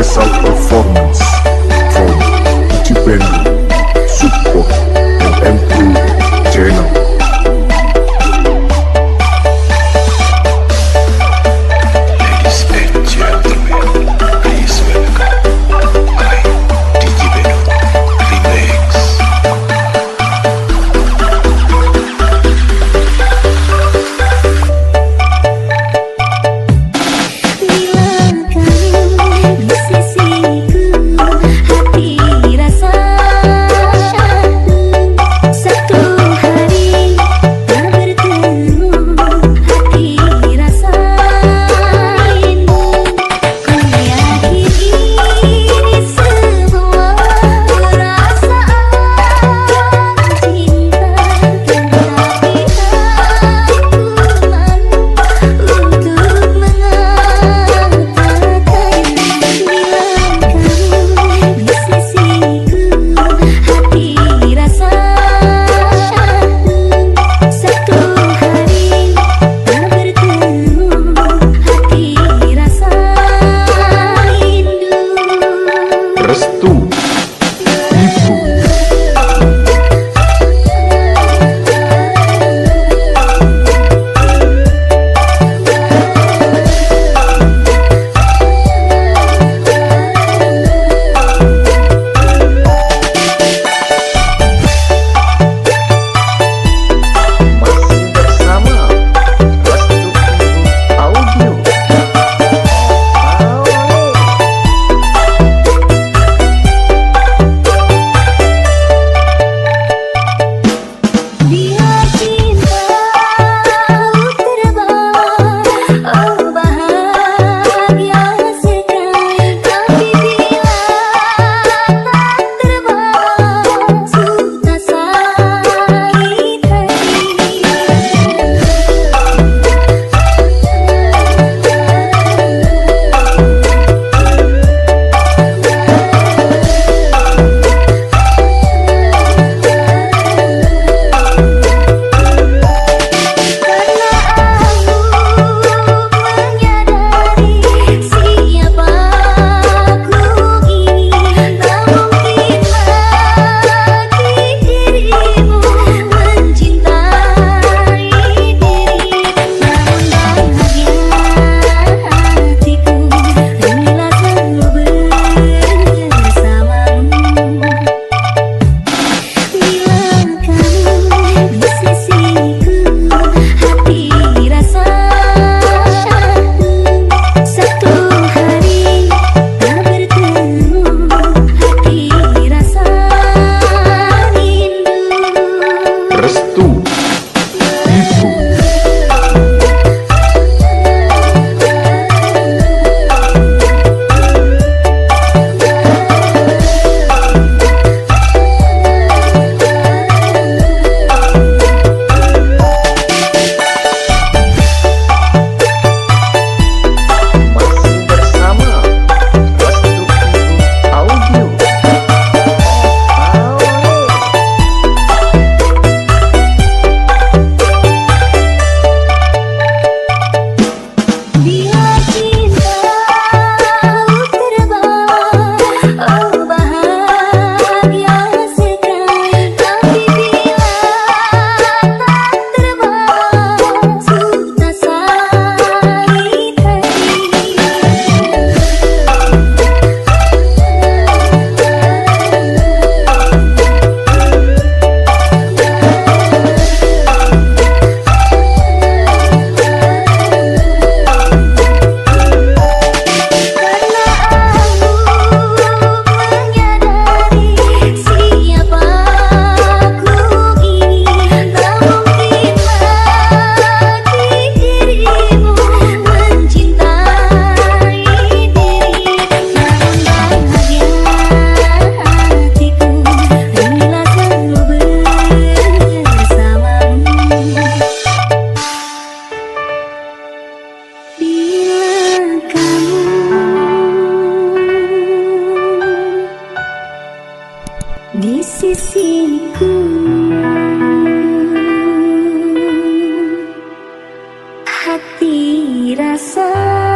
Professor sisiku. Hati rasa